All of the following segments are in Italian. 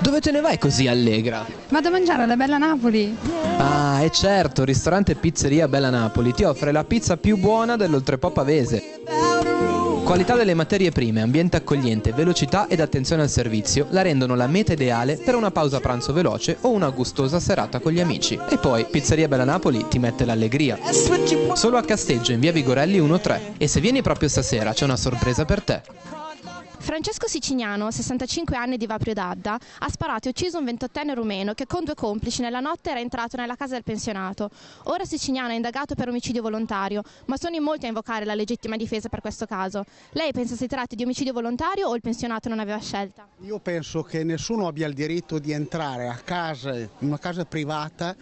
Dove te ne vai così allegra? Vado a mangiare alla Bella Napoli. Ah, e certo, ristorante e pizzeria Bella Napoli ti offre la pizza più buona dell'oltrepò pavese. Qualità delle materie prime, ambiente accogliente, velocità ed attenzione al servizio la rendono la meta ideale per una pausa pranzo veloce o una gustosa serata con gli amici. E poi Pizzeria Bella Napoli ti mette l'allegria. Solo a Casteggio in via Vigorelli 1-3. E se vieni proprio stasera c'è una sorpresa per te. Francesco Siciniano, 65 anni di Vaprio d'Adda, ha sparato e ucciso un 28enne rumeno che con due complici nella notte era entrato nella casa del pensionato. Ora Siciniano è indagato per omicidio volontario, ma sono in molti a invocare la legittima difesa per questo caso. Lei pensa si tratti di omicidio volontario o il pensionato non aveva scelta? Io penso che nessuno abbia il diritto di entrare a casa, in una casa privata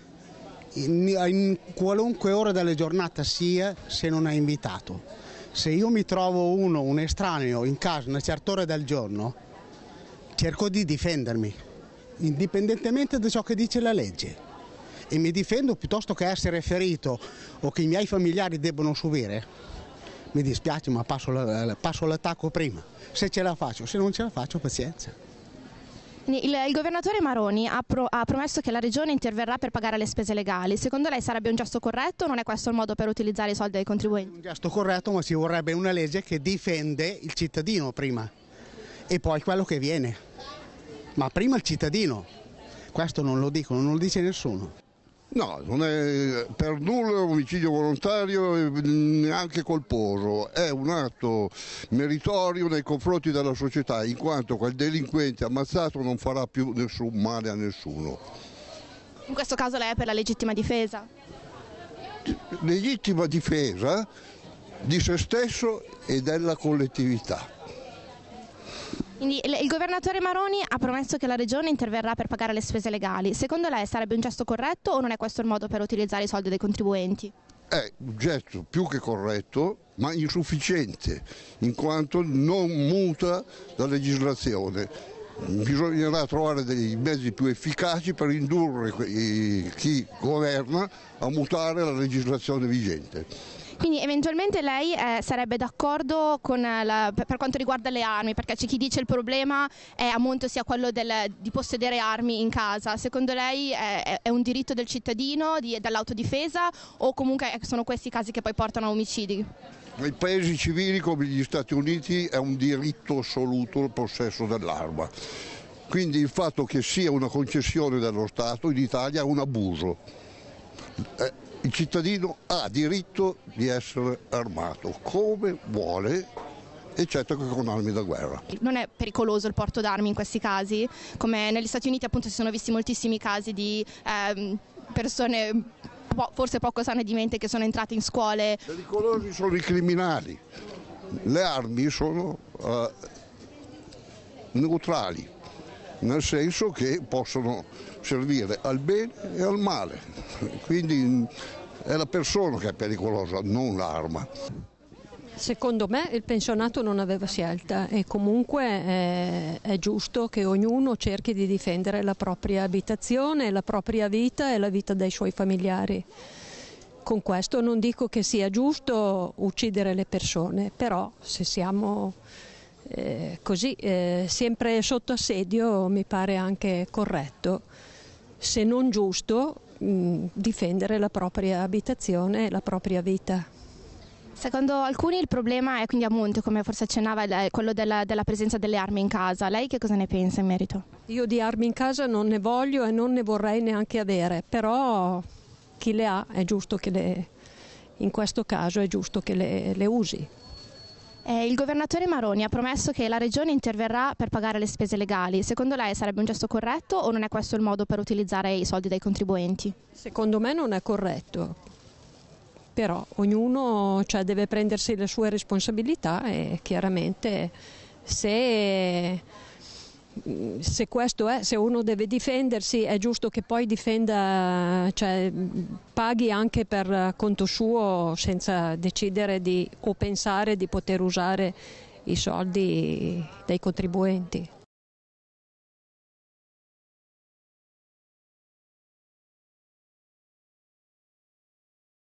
in, in qualunque ora della giornata sia se non è invitato. Se io mi trovo uno, un estraneo in casa una certa ora del giorno, cerco di difendermi, indipendentemente da ciò che dice la legge. E mi difendo piuttosto che essere ferito o che i miei familiari debbano subire. Mi dispiace, ma passo l'attacco prima. Se ce la faccio, se non ce la faccio, pazienza. Il, il, governatore Maroni ha, pro, ha, promesso che la regione interverrà per pagare le spese legali. Secondo lei sarebbe un gesto corretto o non è questo il modo per utilizzare i soldi dei contribuenti? Un gesto corretto, ma ci vorrebbe una legge che difende il cittadino prima e poi quello che viene. Ma prima il cittadino. Questo non lo dicono, non lo dice nessuno. No, non è per nulla un omicidio volontario e neanche colposo, è un atto meritorio nei confronti della società, in quanto quel delinquente ammazzato non farà più nessun male a nessuno. In questo caso lei è per la legittima difesa? Legittima difesa di se stesso e della collettività. Quindi il governatore Maroni ha promesso che la regione interverrà per pagare le spese legali. Secondo lei sarebbe un gesto corretto o non è questo il modo per utilizzare i soldi dei contribuenti? È un gesto più che corretto, ma insufficiente, in quanto non muta la legislazione. Bisognerà trovare dei mezzi più efficaci per indurre chi governa a mutare la legislazione vigente. Quindi eventualmente lei eh, sarebbe d'accordo per quanto riguarda le armi, perché c'è chi dice il problema è a monte sia quello del, di possedere armi in casa. Secondo lei è, è un diritto del cittadino di, dall'autodifesa o comunque sono questi casi che poi portano a omicidi? Nei paesi civili come gli Stati Uniti è un diritto assoluto il possesso dell'arma. Quindi il fatto che sia una concessione dello Stato in Italia è un abuso. Eh, il cittadino ha diritto di essere armato come vuole eccetto che con armi da guerra. Non è pericoloso il porto d'armi in questi casi? Come negli Stati Uniti appunto si sono visti moltissimi casi di ehm, persone forse poco sane di mente che sono entrate in scuole. Pericolosi sono i criminali, le armi sono uh, neutrali, nel senso che possono servire al bene e al male. Quindi è la persona che è pericolosa, non l'arma. Secondo me il pensionato non aveva scelta e comunque è, è, giusto che ognuno cerchi di difendere la propria abitazione, la propria vita e la vita dei suoi familiari. Con questo non dico che sia giusto uccidere le persone, però se siamo eh, così eh, sempre sotto assedio mi pare anche corretto se non giusto, mh, difendere la propria abitazione e la propria vita. Secondo alcuni il problema è quindi a monte, come forse accennava, quello della, della, presenza delle armi in casa. Lei che cosa ne pensa in merito? Io di armi in casa non ne voglio e non ne vorrei neanche avere, però chi le ha è giusto che le, in questo caso è giusto che le, le usi. Eh, il governatore Maroni ha promesso che la regione interverrà per pagare le spese legali. Secondo lei sarebbe un gesto corretto o non è questo il modo per utilizzare i soldi dei contribuenti? Secondo me non è corretto, però ognuno cioè, deve prendersi le sue responsabilità e chiaramente se se questo è, se uno deve difendersi è giusto che poi difenda, cioè, paghi anche per conto suo senza decidere di, o pensare di poter usare i soldi dei contribuenti.